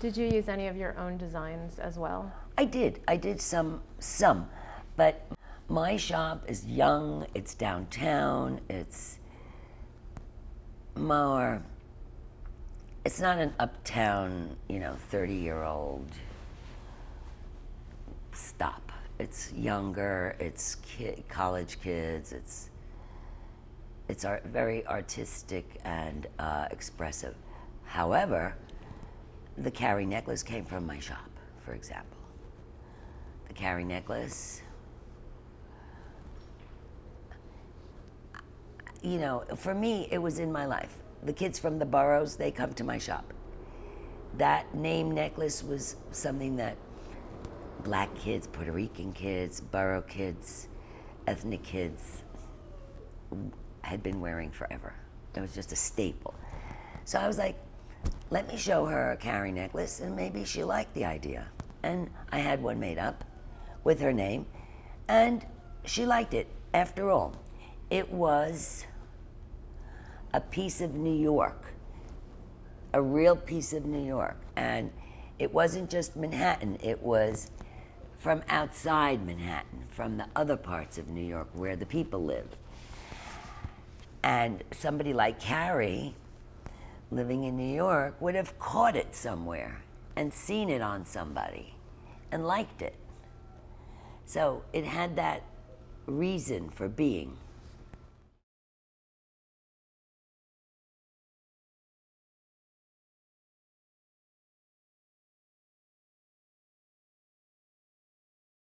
Did you use any of your own designs as well? I did. I did some, some, but my shop is young. It's downtown. It's more. It's not an uptown, you know, thirty-year-old stop. It's younger. It's ki- college kids. It's it's art, very artistic and uh, expressive. However, the Carrie necklace came from my shop, for example. The Carrie necklace, you know, for me, it was in my life. The kids from the boroughs, they come to my shop. That name necklace was something that black kids, Puerto Rican kids, borough kids, ethnic kids had been wearing forever. It was just a staple. So I was like, let me show her a Carrie necklace and maybe she liked the idea. And I had one made up with her name and she liked it. After all, it was a piece of New York, a real piece of New York. And it wasn't just Manhattan, it was from outside Manhattan, from the other parts of New York where the people lived. And somebody like Carrie, living in New York, would have caught it somewhere and seen it on somebody and liked it. So it had that reason for being.